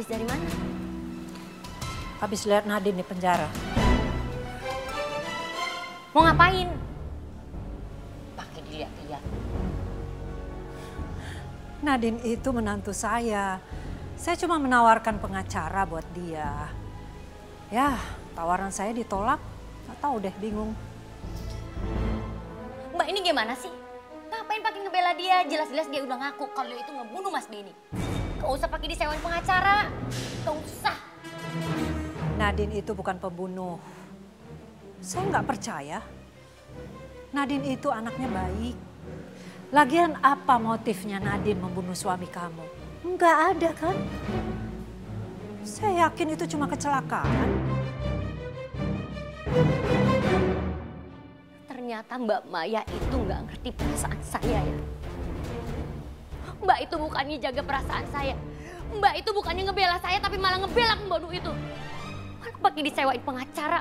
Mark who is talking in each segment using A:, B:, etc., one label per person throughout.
A: Habis dari mana?
B: Habis lihat Nadine di penjara.
A: Mau ngapain? Pakai dilihat-lihat.
B: Nadine itu menantu saya. Saya cuma menawarkan pengacara buat dia. Ya, tawaran saya ditolak. Gak tahu deh, bingung.
A: Mbak ini gimana sih? Ngapain pakai ngebela dia? Jelas-jelas dia udah ngaku kalau dia itu ngebunuh Mas Benny. Gak usah pakai disewain pengacara. Gak usah.
B: Nadine itu bukan pembunuh. Saya nggak percaya. Nadine itu anaknya baik. Lagian apa motifnya Nadine membunuh suami kamu? Nggak ada kan? Saya yakin itu cuma kecelakaan.
A: Ternyata Mbak Maya itu nggak ngerti perasaan saya ya. Mbak itu bukannya jaga perasaan saya. Mbak itu bukannya ngebela saya tapi malah ngebela pembunuh itu. Malah pakai disewain pengacara.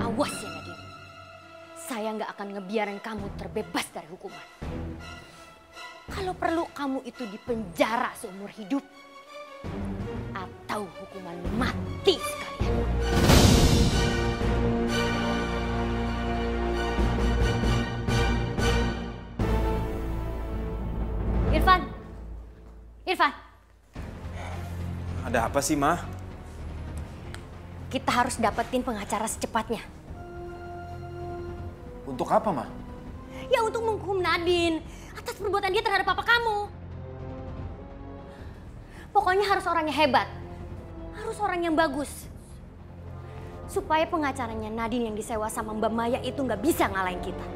A: Awas ya Nadine. Saya nggak akan ngebiarin kamu terbebas dari hukuman. Kalau perlu kamu itu dipenjara seumur hidup. Atau hukuman mati Irfan,
C: Ada apa sih, Ma?
A: kita harus dapetin pengacara secepatnya.
C: Untuk apa, Ma?
A: Ya untuk menghukum Nadine atas perbuatan dia terhadap papa kamu. Pokoknya harus orang yang hebat. Harus orang yang bagus. Supaya pengacaranya Nadine yang disewa sama Mbak Maya itu nggak bisa ngalahin kita.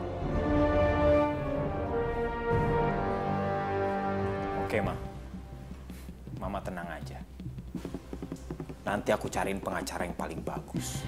C: Oke, Ma. Tenang aja. Nanti aku cariin pengacara yang paling bagus.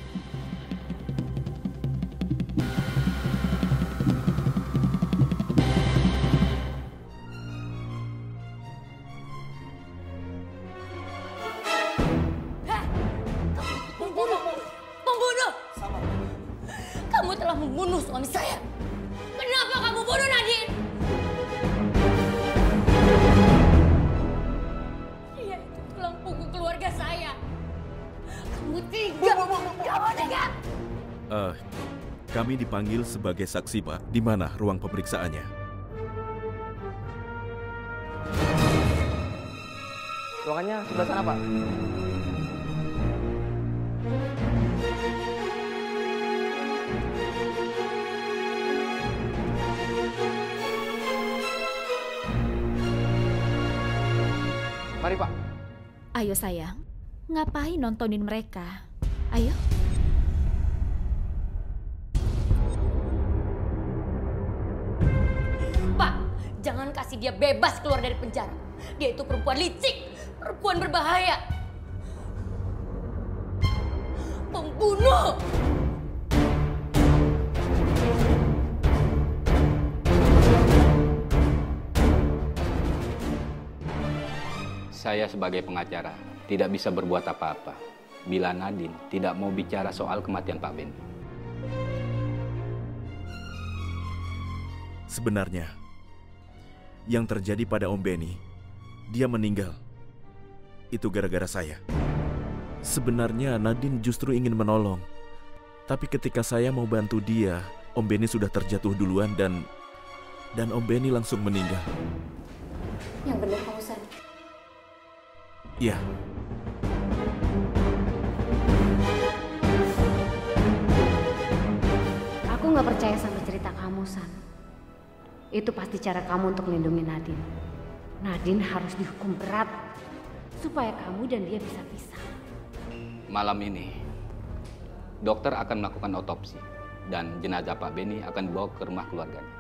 D: Dipanggil sebagai saksi, Pak. Di mana ruang pemeriksaannya?
E: Ruangannya sebelah sana, Pak. Mari, Pak.
F: Ayo sayang, ngapain nontonin mereka? Ayo.
A: Dia bebas keluar dari penjara. Dia itu perempuan licik, perempuan berbahaya. Pembunuh!
G: Saya sebagai pengacara tidak bisa berbuat apa-apa bila Nadine tidak mau bicara soal kematian Pak Ben.
D: Sebenarnya, yang terjadi pada Om Benny, dia meninggal. Itu gara-gara saya. Sebenarnya Nadine justru ingin menolong. Tapi ketika saya mau bantu dia, Om Benny sudah terjatuh duluan dan dan Om Benny langsung meninggal.
A: Yang benar kamu San.
D: Iya,
H: Aku nggak percaya sama cerita kamu, San. Itu pasti cara kamu untuk melindungi Nadine. Nadine harus dihukum berat supaya kamu dan dia bisa pisah.
G: Malam ini, dokter akan melakukan otopsi dan jenazah Pak Benny akan dibawa ke rumah keluarganya.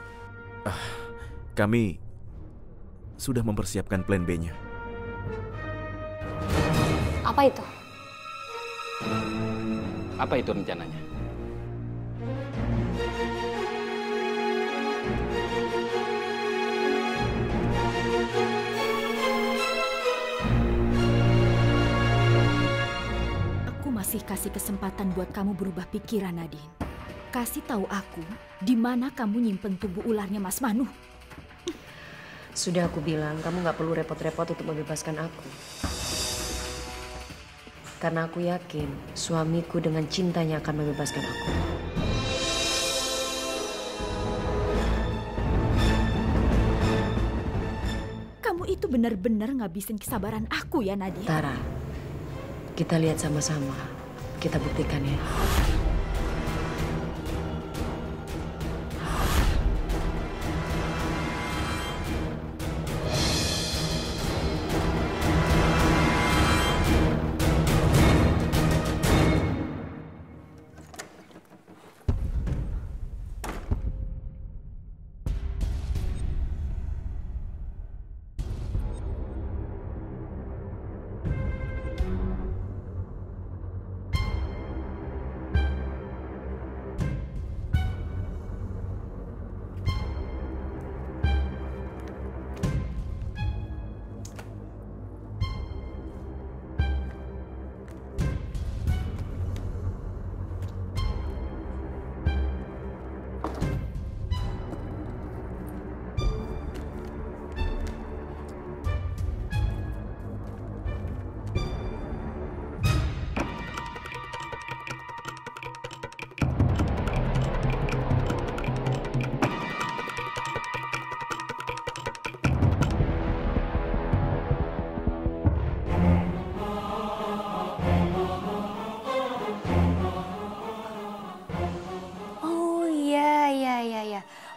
D: kami sudah mempersiapkan plan B-nya.
A: Apa itu?
G: Apa itu rencananya?
F: Kasih kesempatan buat kamu berubah pikiran, Nadine. kasih tahu aku di mana kamu nyimpen tubuh ularnya Mas Manu.
I: Sudah aku bilang, kamu nggak perlu repot-repot untuk membebaskan aku. Karena aku yakin suamiku dengan cintanya akan membebaskan aku.
F: Kamu itu benar-benar ngabisin kesabaran aku ya Nadia.
I: Tara, kita lihat sama-sama. Kita buktikan ya.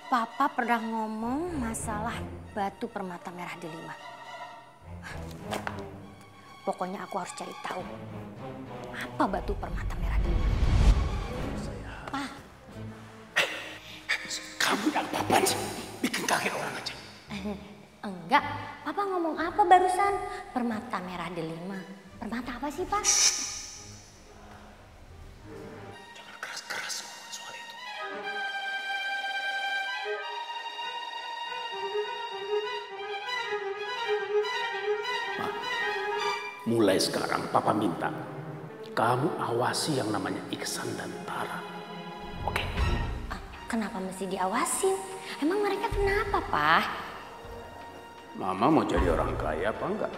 A: Papa pernah ngomong masalah batu permata merah delima. Pokoknya aku harus cari tahu apa batu permata merah delima. Pa,
C: Kamu dan papan sih, bikin kaget orang aja.
A: enggak. Papa ngomong apa barusan? Permata merah delima. Permata apa sih, Pak?
C: Mulai sekarang Papa minta kamu awasi yang namanya Iksan dan Tara. Oke?
A: Ah, Kenapa mesti diawasin? Emang mereka kenapa, Pak?
C: Mama mau jadi orang kaya apa enggak?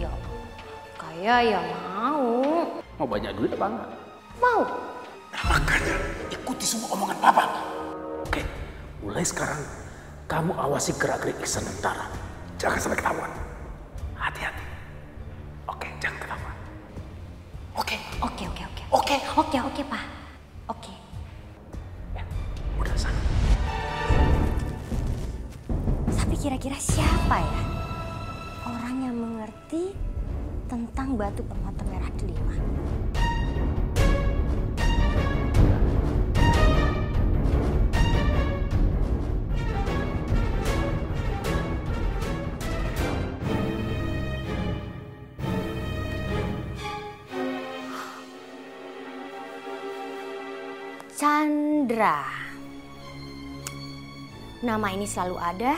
A: Ya, kaya ya mau.
C: Mau banyak duit apa enggak?
A: Mau.
C: Nah, makanya ikuti semua omongan Papa. Oke, mulai sekarang kamu awasi gerak-gerik Iksan dan Tara. Jangan sampai ketahuan. Oke, Oke,
A: oke, oke. oke.
C: Oke,
A: Pak. Oke.
C: Ya, udah sana.
A: Tapi kira-kira siapa ya orang yang mengerti tentang batu permata merah delima? Chandra. Nama ini selalu ada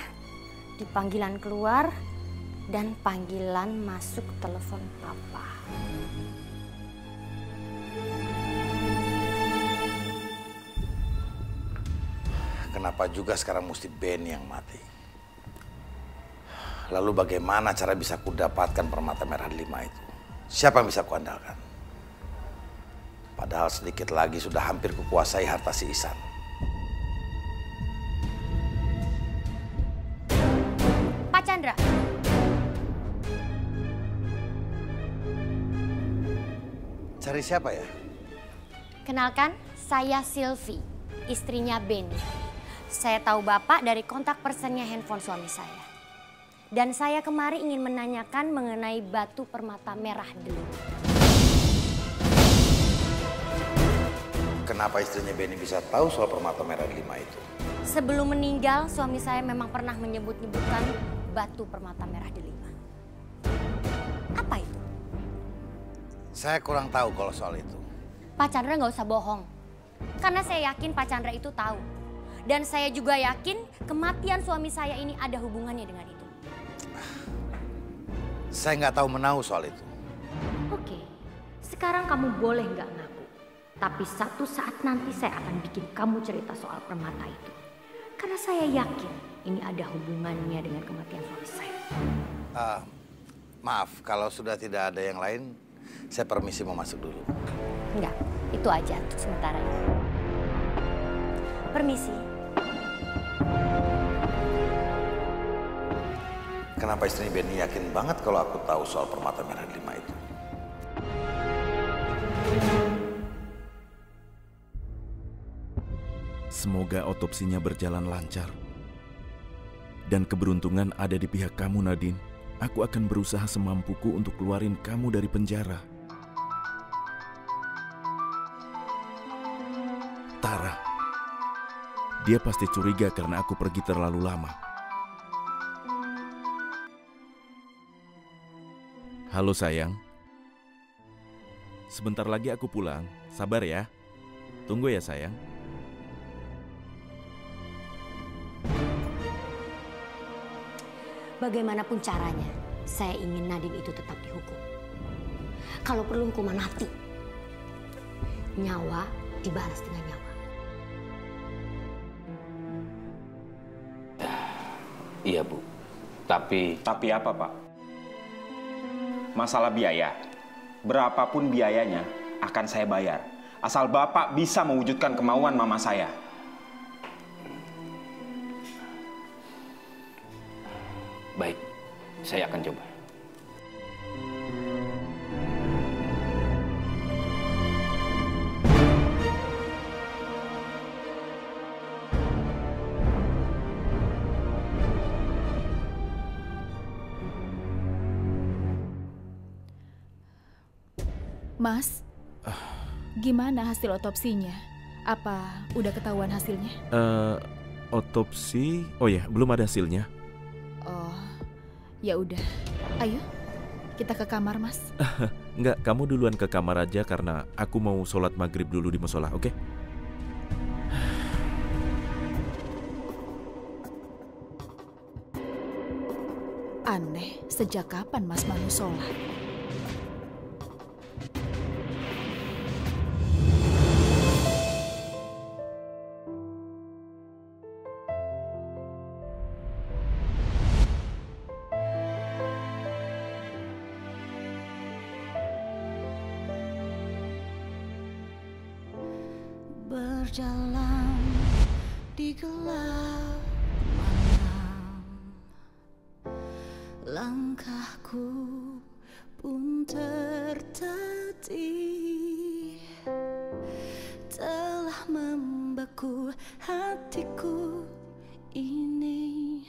A: di panggilan keluar dan panggilan masuk telepon papa.
J: Kenapa juga sekarang mesti Ben yang mati? Lalu bagaimana cara bisa kudapatkan permata merah lima itu? Siapa yang bisa kuandalkan? Padahal sedikit lagi sudah hampir kukuasai harta si Isan.
A: Pak Chandra.
J: Cari siapa ya?
A: Kenalkan, saya Sylvie, istrinya Benny. Saya tahu Bapak dari kontak personnya handphone suami saya. Dan saya kemari ingin menanyakan mengenai batu permata merah dulu.
J: Kenapa istrinya Benny bisa tahu soal permata merah lima itu?
A: Sebelum meninggal, suami saya memang pernah menyebut-nyebutkan batu permata merah delima. Apa itu?
J: Saya kurang tahu kalau soal itu.
A: Pak Chandra nggak usah bohong. Karena saya yakin Pak Chandra itu tahu. Dan saya juga yakin kematian suami saya ini ada hubungannya dengan itu.
J: Saya nggak tahu menahu soal itu.
A: Oke, sekarang kamu boleh nggak ngaku.
H: Tapi satu saat nanti saya akan bikin kamu cerita soal permata itu. Karena saya yakin ini ada hubungannya dengan kematian suami saya.
J: Ah, maaf, kalau sudah tidak ada yang lain, saya permisi mau masuk dulu.
A: Enggak, itu aja untuk sementara ini. Permisi.
J: Kenapa istrinya Benny yakin banget kalau aku tahu soal permata merah lima itu?
D: Semoga otopsinya berjalan lancar. Dan keberuntungan ada di pihak kamu, Nadine. Aku akan berusaha semampuku untuk keluarin kamu dari penjara. Tara. Dia pasti curiga karena aku pergi terlalu lama. Halo sayang. Sebentar lagi aku pulang. Sabar ya. Tunggu ya sayang.
A: Bagaimanapun caranya, saya ingin Nadine itu tetap dihukum. Kalau perlu hukuman mati. Nyawa dibalas dengan nyawa.
G: Iya, Bu. Tapi
K: Tapi apa, Pak? Masalah biaya. Berapapun biayanya akan saya bayar. Asal Bapak bisa mewujudkan kemauan mama saya.
G: Baik, saya akan coba.
F: Mas, gimana hasil otopsinya? Apa udah ketahuan hasilnya?
D: Eh, otopsi? Oh ya, belum ada hasilnya.
F: Oh, ya udah. Ayo, kita ke kamar, Mas.
D: Enggak, kamu duluan ke kamar aja karena aku mau sholat maghrib dulu di musola, oke?
F: Aneh, sejak kapan Mas Manu sholat?
L: Berjalan di gelap malam. Langkahku pun tertatih. Telah membeku hatiku ini.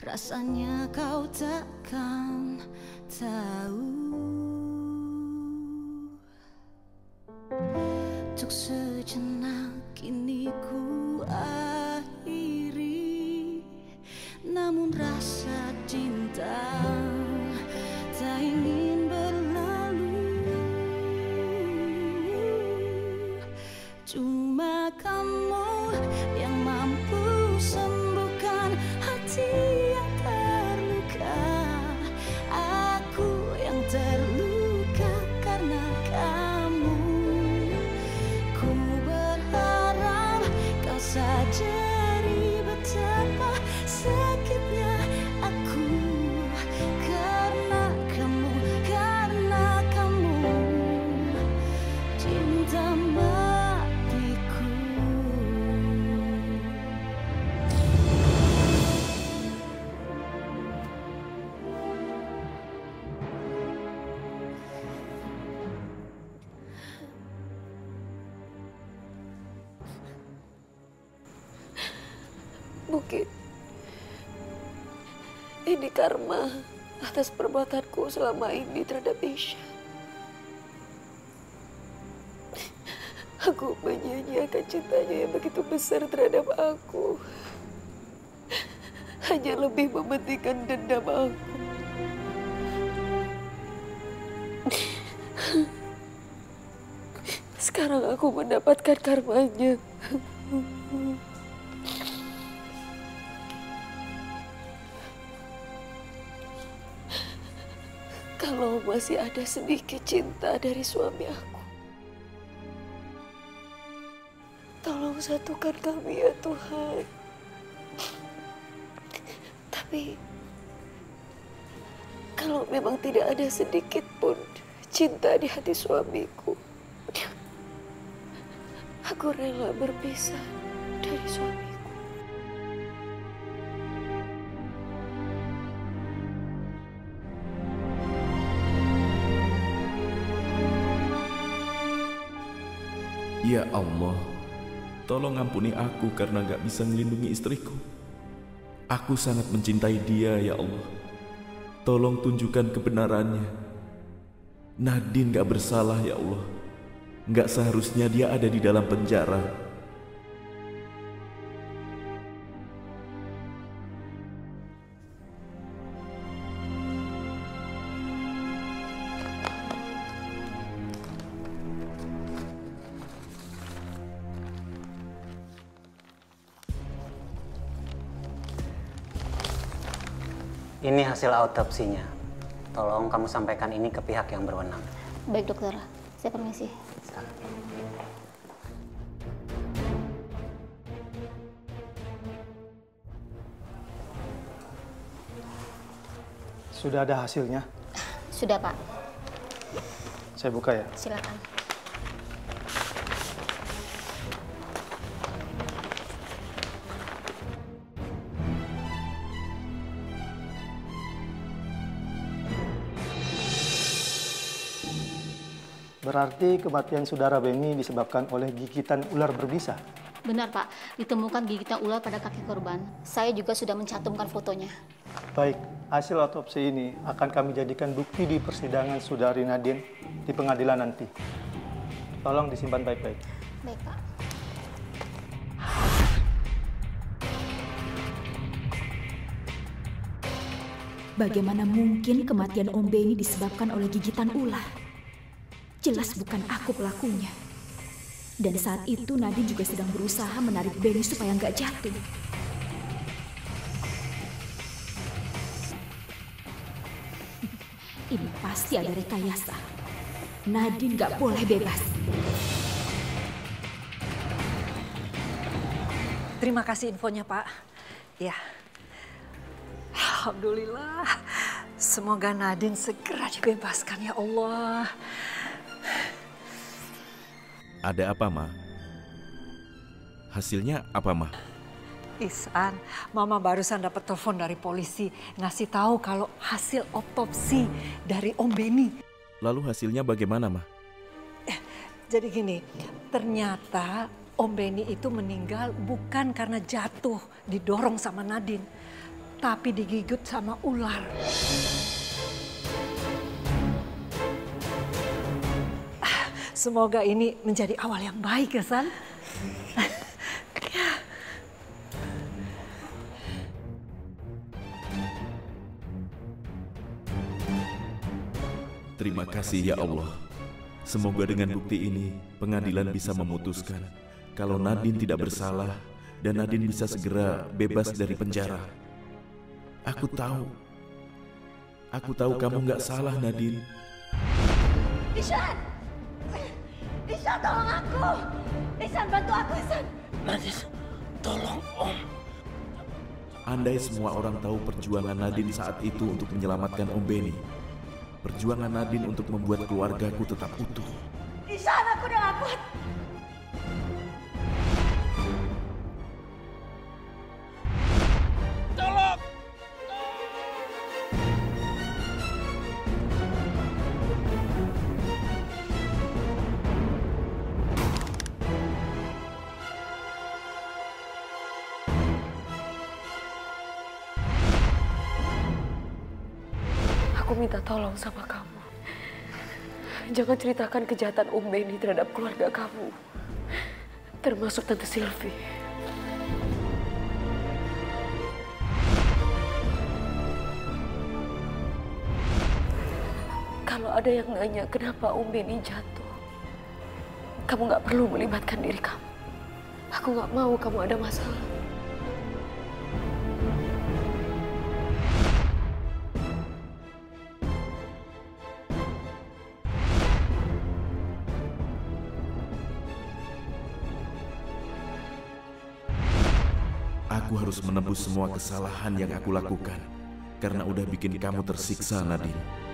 L: Rasanya kau takkan tahu. Untuk sejenak kini ku akhiri
M: ini karma atas perbuatanku selama ini terhadap Isha. Aku menyanyiakan cintanya yang begitu besar terhadap aku. Hanya lebih mementingkan dendam aku. Sekarang aku mendapatkan karmanya. Kalau masih ada sedikit cinta dari suami aku, Tolong satukan kami ya Tuhan. Tapi kalau memang tidak ada sedikit pun cinta di hati suamiku, aku rela berpisah dari suamiku.
D: Ya Allah, tolong ampuni aku karena gak bisa melindungi istriku. Aku sangat mencintai dia, ya Allah. Tolong tunjukkan kebenarannya. Nadine gak bersalah, ya Allah. Gak seharusnya dia ada di dalam penjara.
N: Ini hasil autopsinya. Tolong kamu sampaikan ini ke pihak yang berwenang.
O: Baik dokter, saya permisi.
P: Sudah ada hasilnya.
O: Sudah pak,
P: Saya buka ya.
O: silakan.
P: Berarti kematian saudara Beni disebabkan oleh gigitan ular berbisa.
O: Benar pak, ditemukan gigitan ular pada kaki korban. Saya juga sudah mencantumkan fotonya.
P: Baik, hasil otopsi ini akan kami jadikan bukti di persidangan saudari Nadine di pengadilan nanti. Tolong disimpan baik-baik.
O: Baik pak.
F: Bagaimana mungkin kematian Om Beni disebabkan oleh gigitan ular? Jelas bukan aku pelakunya. Dan saat itu Nadine juga sedang berusaha menarik Beni supaya nggak jatuh. Ini pasti ada rekayasa. Nadine nggak boleh bebas.
B: Terima kasih infonya, Pak. Ya. Alhamdulillah. Semoga Nadine segera dibebaskan ya Allah.
D: Ada apa, Ma? Hasilnya apa, Ma?
B: Isan, Mama barusan dapat telepon dari polisi ngasih tahu kalau hasil otopsi dari Om Beni.
D: Lalu hasilnya bagaimana, Ma?
B: Jadi gini, ternyata Om Beni itu meninggal bukan karena jatuh didorong sama Nadine, tapi digigit sama ular. Semoga ini menjadi awal yang baik ya, San.
D: Terima kasih ya Allah. Semoga dengan bukti ini pengadilan bisa memutuskan kalau Nadine tidak bersalah dan Nadine bisa segera bebas dari penjara. Aku tahu. Aku tahu kamu nggak salah, Nadine.
L: Isan! Isan tolong aku! Isan bantu aku Isan!
C: Nadine, tolong Om.
D: Andai semua orang tahu perjuangan Nadine saat itu untuk menyelamatkan Om Beni, perjuangan Nadine untuk membuat keluargaku tetap utuh.
L: Isan aku udah gak kuat!
C: Tolong
M: sama kamu. Jangan ceritakan kejahatan Om Beni terhadap keluarga kamu. Termasuk Tante Sylvie. Kalau ada yang nanya kenapa Om Beni jatuh, kamu nggak perlu melibatkan diri kamu. Aku nggak mau kamu ada masalah.
D: Harus menebus semua kesalahan yang aku lakukan karena udah bikin kamu tersiksa, Nadine.